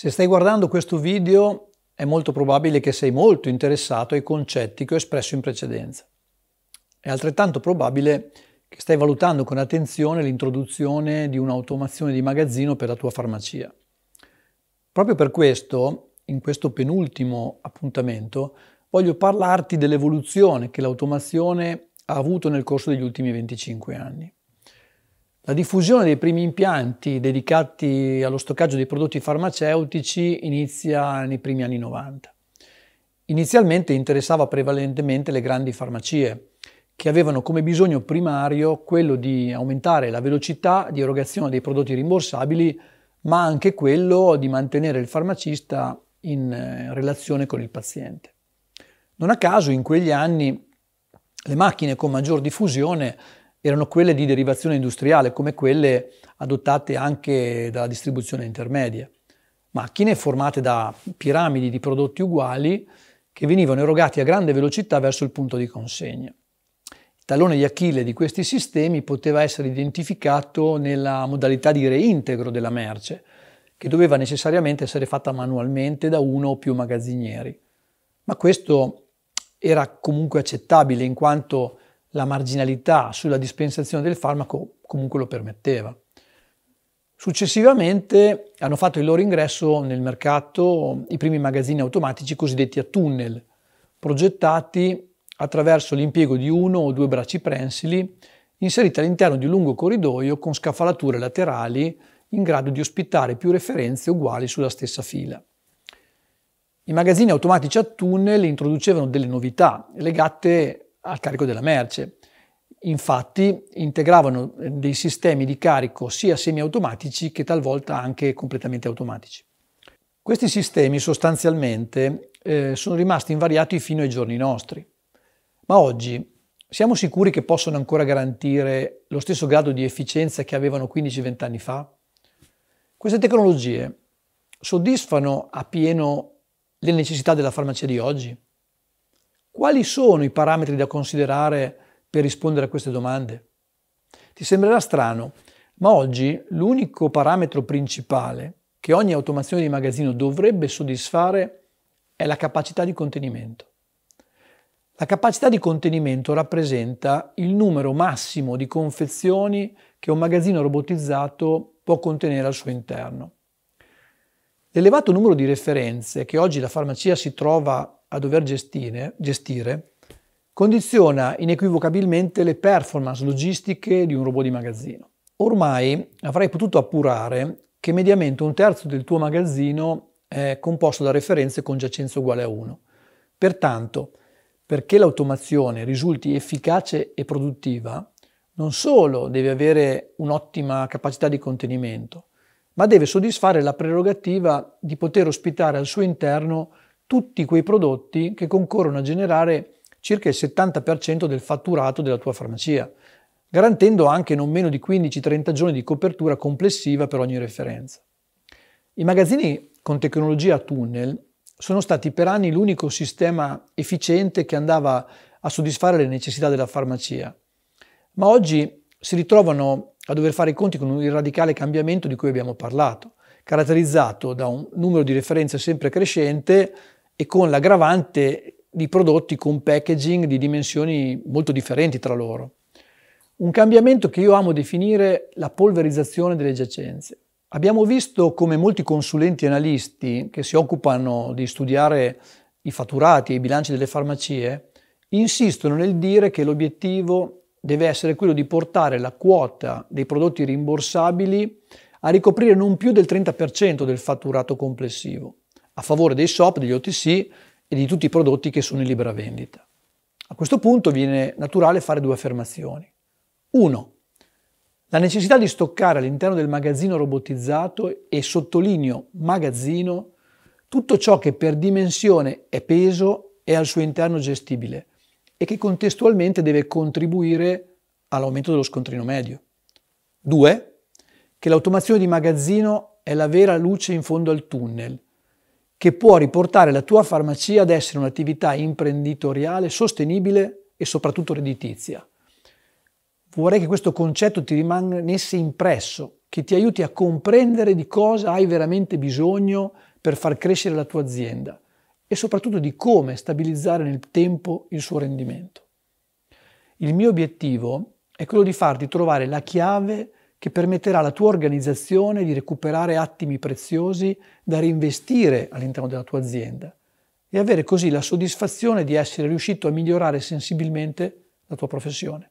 Se stai guardando questo video è molto probabile che sei molto interessato ai concetti che ho espresso in precedenza. È altrettanto probabile che stai valutando con attenzione l'introduzione di un'automazione di magazzino per la tua farmacia. Proprio per questo, in questo penultimo appuntamento, voglio parlarti dell'evoluzione che l'automazione ha avuto nel corso degli ultimi 25 anni. La diffusione dei primi impianti dedicati allo stoccaggio dei prodotti farmaceutici inizia nei primi anni 90. Inizialmente interessava prevalentemente le grandi farmacie, che avevano come bisogno primario quello di aumentare la velocità di erogazione dei prodotti rimborsabili, ma anche quello di mantenere il farmacista in eh, relazione con il paziente. Non a caso in quegli anni le macchine con maggior diffusione erano quelle di derivazione industriale, come quelle adottate anche dalla distribuzione intermedia. Macchine formate da piramidi di prodotti uguali che venivano erogati a grande velocità verso il punto di consegna. Il tallone di Achille di questi sistemi poteva essere identificato nella modalità di reintegro della merce, che doveva necessariamente essere fatta manualmente da uno o più magazzinieri. Ma questo era comunque accettabile in quanto la marginalità sulla dispensazione del farmaco comunque lo permetteva. Successivamente hanno fatto il loro ingresso nel mercato i primi magazzini automatici cosiddetti a tunnel, progettati attraverso l'impiego di uno o due bracci prensili inseriti all'interno di un lungo corridoio con scaffalature laterali in grado di ospitare più referenze uguali sulla stessa fila. I magazzini automatici a tunnel introducevano delle novità legate al carico della merce. Infatti integravano eh, dei sistemi di carico sia semiautomatici che talvolta anche completamente automatici. Questi sistemi sostanzialmente eh, sono rimasti invariati fino ai giorni nostri, ma oggi siamo sicuri che possono ancora garantire lo stesso grado di efficienza che avevano 15-20 anni fa? Queste tecnologie soddisfano a pieno le necessità della farmacia di oggi? Quali sono i parametri da considerare per rispondere a queste domande? Ti sembrerà strano, ma oggi l'unico parametro principale che ogni automazione di magazzino dovrebbe soddisfare è la capacità di contenimento. La capacità di contenimento rappresenta il numero massimo di confezioni che un magazzino robotizzato può contenere al suo interno. L'elevato numero di referenze che oggi la farmacia si trova a dover gestire, gestire condiziona inequivocabilmente le performance logistiche di un robot di magazzino. Ormai avrai potuto appurare che mediamente un terzo del tuo magazzino è composto da referenze con giacenza uguale a 1. Pertanto, perché l'automazione risulti efficace e produttiva, non solo deve avere un'ottima capacità di contenimento, ma deve soddisfare la prerogativa di poter ospitare al suo interno tutti quei prodotti che concorrono a generare circa il 70% del fatturato della tua farmacia, garantendo anche non meno di 15-30 giorni di copertura complessiva per ogni referenza. I magazzini con tecnologia tunnel sono stati per anni l'unico sistema efficiente che andava a soddisfare le necessità della farmacia, ma oggi si ritrovano a dover fare i conti con il radicale cambiamento di cui abbiamo parlato, caratterizzato da un numero di referenze sempre crescente e con l'aggravante di prodotti con packaging di dimensioni molto differenti tra loro. Un cambiamento che io amo definire la polverizzazione delle giacenze. Abbiamo visto come molti consulenti e analisti che si occupano di studiare i fatturati e i bilanci delle farmacie insistono nel dire che l'obiettivo deve essere quello di portare la quota dei prodotti rimborsabili a ricoprire non più del 30% del fatturato complessivo a favore dei SOP, degli OTC e di tutti i prodotti che sono in libera vendita. A questo punto viene naturale fare due affermazioni. Uno, la necessità di stoccare all'interno del magazzino robotizzato e sottolineo magazzino tutto ciò che per dimensione e peso è al suo interno gestibile e che contestualmente deve contribuire all'aumento dello scontrino medio. Due, che l'automazione di magazzino è la vera luce in fondo al tunnel che può riportare la tua farmacia ad essere un'attività imprenditoriale sostenibile e soprattutto redditizia. Vorrei che questo concetto ti rimanesse impresso che ti aiuti a comprendere di cosa hai veramente bisogno per far crescere la tua azienda e soprattutto di come stabilizzare nel tempo il suo rendimento. Il mio obiettivo è quello di farti trovare la chiave che permetterà alla tua organizzazione di recuperare attimi preziosi da reinvestire all'interno della tua azienda e avere così la soddisfazione di essere riuscito a migliorare sensibilmente la tua professione.